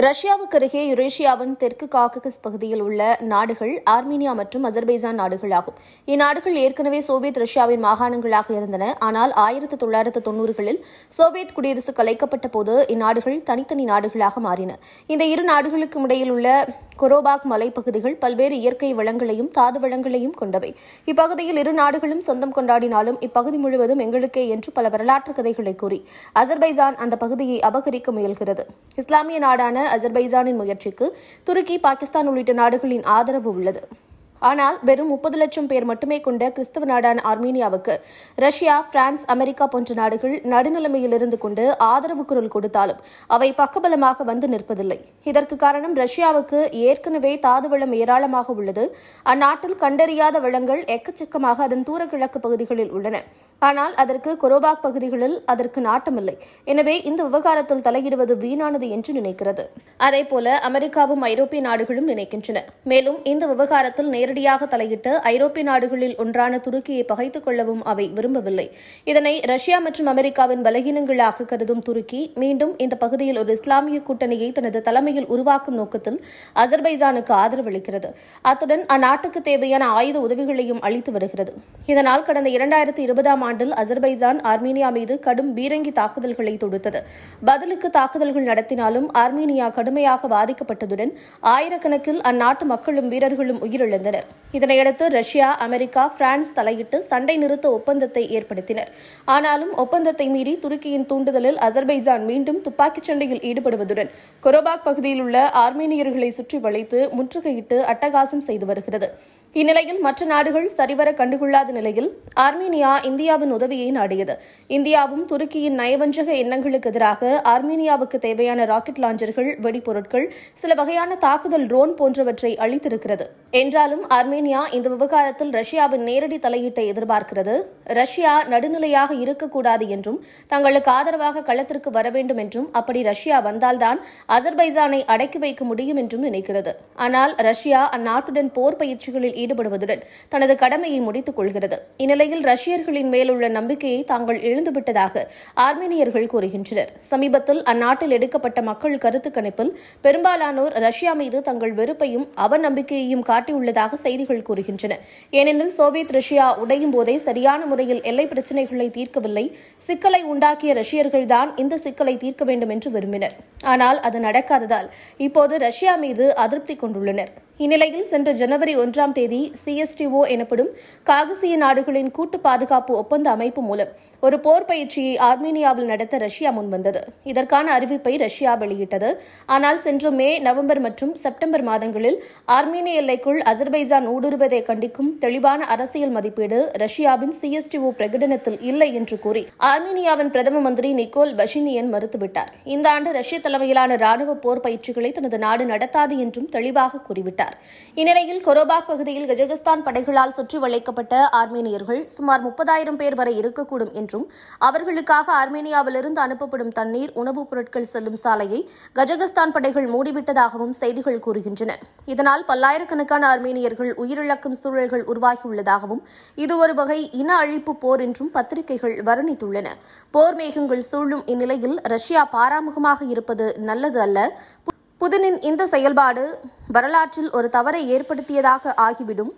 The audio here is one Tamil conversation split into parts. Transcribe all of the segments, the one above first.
ரஷ்யாவுக்கு அருகே யுரேஷியாவின் தெற்கு காக்ககஸ் பகுதியில் உள்ள நாடுகள் ஆர்மீனியா மற்றும் அசர்பைசான் நாடுகளாகும். இந்நாடுகள் ஏற்கனவே சோவியத் ரஷ்யாவின் மாகாணங்களாக இருந்தன. ஆனால் ஆயிரத்து தொள்ளாயிரத்து தொன்னூறுகளில் சோவியத் குடியரசு கலைக்கப்பட்ட போது இந்நாடுகள் தனித்தனி நாடுகளாக மாறின. இந்த இரு நாடுகளுக்கும் இடையில் உள்ள கொரோபாக் மலைப்பகுதிகள் பல்வேறு இயற்கை வளங்களையும் தாது வளங்களையும் கொண்டவை. இப்பகுதியில் இரு நாடுகளும் சொந்தம் கொண்டாடினாலும் இப்பகுதி முழுவதும் எங்களுக்கே என்று பல வரலாற்று கதைகளை கூறி அசர்பைசான் அந்த பகுதியை அபகரிக்க முயல்கிறது. இஸ்லாமிய நாடான அஜர்பைஜானின் முயற்சிக்கு துருக்கி பாகிஸ்தான் உள்ளிட்ட நாடுகளின் ஆதரவு உள்ளது. ஆனால் வெறும் முப்பது லட்சம் பேர் மட்டுமே கொண்ட கிறிஸ்தவ நாடான ஆர்மீனியாவுக்கு ரஷ்யா பிரான்ஸ் அமெரிக்கா போன்ற நாடுகள் நடுநிலைமையிலிருந்து கொண்டு ஆதரவு குரல் கொடுத்தாலும் அவை பக்கபலமாக வந்து நிற்பதில்லை. இதற்கு காரணம் ரஷ்யாவுக்கு ஏற்கனவே தாது வளம் ஏராளமாக உள்ளது. அந்நாட்டில் கண்டறியாத வளங்கள் எக்கச்சக்கமாக அதன் தூர கிழக்கு பகுதிகளில் உள்ளன. ஆனால் அதற்கு கொரோபாக் பகுதிகளில் அதற்கு நாட்டமில்லை. எனவே இந்த விவகாரத்தில் தலையிடுவது வீணானது என்று நினைக்கிறது. அதேபோல அமெரிக்காவும் ஐரோப்பிய நாடுகளும் நினைக்கின்றன. மேலும் இந்த விவகாரத்தில் நேரடியாக தலையிட்டு ஐரோப்பிய நாடுகளில் ஒன்றான துருக்கியை பகைத்துக் கொள்ளவும் அவை விரும்பவில்லை. இதனை ரஷ்யா மற்றும் அமெரிக்காவின் பலகீனங்களாக கருதும் துருக்கி மீண்டும் இந்த பகுதியில் ஒரு இஸ்லாமிய கூட்டணியை தனது தலைமையில் உருவாக்கும் நோக்கத்தில் அசர்பைசானுக்கு ஆதரவளிக்கிறது. அத்துடன் அந்நாட்டுக்கு தேவையான ஆயுத உதவிகளையும் அளித்து வருகிறது. இதனால் கடந்த இரண்டாயிரத்தி இருபதாம் ஆண்டில் அசர்பைசான் ஆர்மீனியா மீது கடும் பீரங்கி தாக்குதல்களை தொடுத்தது. பதிலுக்கு தாக்குதல்கள் நடத்தினாலும் ஆர்மீனியா கடுமையாக பாதிக்கப்பட்டதுடன் ஆயிரக்கணக்கில் அந்நாட்டு மக்களும் வீரர்களும் உயிரிழந்தனர். இதனையடுத்து ரஷ்யா அமெரிக்கா பிரான்ஸ் தலையிட்டு சண்டை நிறுத்த ஒப்பந்தத்தை ஏற்படுத்தினர். ஆனாலும் ஒப்பந்தத்தை மீறி துருக்கியின் தூண்டுதலில் அசர்பைஜான் மீண்டும் துப்பாக்கிச் சண்டையில் ஈடுபடுவதுடன் கொரோபாக் பகுதியில் உள்ள ஆர்மீனியர்களை சுற்றி வளைத்து முற்றுகையிட்டு அட்டகாசம் செய்து வருகிறது. இந்நிலையில் மற்ற நாடுகள் சரிவர கண்டுகொள்ளாத நிலையில் ஆர்மீனியா இந்தியாவின் உதவியை நாடியது. இந்தியாவும் துருக்கியின் நயவஞ்சக எண்ணங்களுக்கு எதிராக ஆர்மீனியாவுக்கு தேவையான ராக்கெட் லாஞ்சர்கள் வெடிப்பொருட்கள் சில வகையான தாக்குதல் ட்ரோன் போன்றவற்றை அளித்திருக்கிறது. என்றாலும் ஆர்மேனியா இந்த விவகாரத்தில் ரஷ்யாவின் நேரடி தலையீட்டை எதிர்பார்க்கிறது. ரஷ்யா நடுநிலையாக இருக்கக்கூடாது என்றும் தங்களுக்கு ஆதரவாக களத்திற்கு வர வேண்டும் என்றும் அப்படி ரஷ்யா வந்தால்தான் அஜர்பைசானை அடக்கி வைக்க முடியும் என்றும் நினைக்கிறது. ஆனால் ரஷ்யா அந்நாட்டுடன் போர் பயிற்சிகளில் ஈடுபடுவதுடன் தனது கடமையை முடித்துக் கொள்கிறது. இந்நிலையில் ரஷ்யர்களின் மேலுள்ள நம்பிக்கையை தாங்கள் இழந்துவிட்டதாக ஆர்மேனியர்கள் கூறுகின்றனர். சமீபத்தில் அந்நாட்டில் எடுக்கப்பட்ட மக்கள் கருத்து கணிப்பில் பெரும்பாலானோர் ரஷ்யா மீது தங்கள் வெறுப்பையும் அவநம்பிக்கையையும் காட்டியுள்ளதாக செய்திகள் கூறுகின்றன. ஏனெனில் சோவியத் ரஷ்யா உடையும் போதே சரியான முறையில் எல்லை பிரச்சினைகளை தீர்க்கவில்லை. சிக்கலை உண்டாக்கிய ரஷ்யர்கள்தான் இந்த சிக்கலை தீர்க்க வேண்டும் என்று விரும்பினர். ஆனால் அது நடக்காததால் இப்போது ரஷ்யா மீது அதிருப்தி கொண்டுள்ளனர். இந்நிலையில் சென்ற ஜனவரி ஒன்றாம் தேதி சிஎஸ்டிஓ எனப்படும் காகசிய நாடுகளின் கூட்டு பாதுகாப்பு ஒப்பந்த அமைப்பு மூலம் ஒரு போர் பயிற்சியை ஆர்மீனியாவில் நடத்த ரஷ்யா முன்வந்தது. இதற்கான அறிவிப்பை ரஷ்யா வெளியிட்டது. ஆனால் சென்ற மே நவம்பர் மற்றும் செப்டம்பர் மாதங்களில் ஆர்மீனிய எல்லைக்குள் அசர்பைசான் ஊடுருவதை கண்டிக்கும் தெளிவான அரசியல் மதிப்பீடு ரஷ்யாவின் சிஎஸ்டிஓ பிரகடனத்தில் இல்லை என்று கூறி ஆர்மீனியாவின் பிரதம மந்திரி நிக்கோல் பஷினியன் மறுத்துவிட்டார். இந்த ஆண்டு ரஷ்ய தலைமையிலான ராணுவ போர் பயிற்சிகளை தனது நாடு நடத்தாது என்றும் தெளிவாக கூறிவிட்டார். இந்நிலையில் கொரோபாக் பகுதியில் கஜகஸ்தான் படைகளால் சுற்றி வளைக்கப்பட்ட ஆர்மேனியர்கள் சுமார் முப்பதாயிரம் பேர் வரை இருக்கக்கூடும் என்றும் அவர்களுக்காக ஆர்மேனியாவிலிருந்து அனுப்பப்படும் தண்ணீர் உணவுப் பொருட்கள் செல்லும் சாலையை கஜகஸ்தான் படைகள் மூடிவிட்டதாகவும் செய்திகள் கூறுகின்றன. இதனால் பல்லாயிரக்கணக்கான ஆர்மேனியர்கள் உயிரிழக்கும் சூழல்கள் உருவாகியுள்ளதாகவும் இது ஒரு வகை இன அழிப்பு போர் என்றும் பத்திரிகைகள் வர்ணித்துள்ளன. போர் மேகங்கள் சூழும் இந்நிலையில் ரஷ்யா பாராமுகமாக இருப்பது நல்லது அல்ல. புதினின் இந்த செயல்பாடு வரலாற்றில் ஒரு தவறை ஏற்படுத்தியதாக ஆகிவிடும்.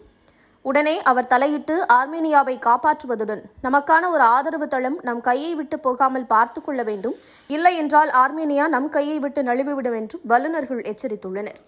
உடனே அவர் தலையிட்டு ஆர்மீனியாவை காப்பாற்றுவதுடன் நமக்கான ஒரு ஆதரவு தளம் நம் கையை விட்டு போகாமல் பார்த்து கொள்ள வேண்டும். இல்லை என்றால் ஆர்மீனியா நம் கையை விட்டு நழுவிவிடும் என்றும் வல்லுநர்கள் எச்சரித்துள்ளனர்.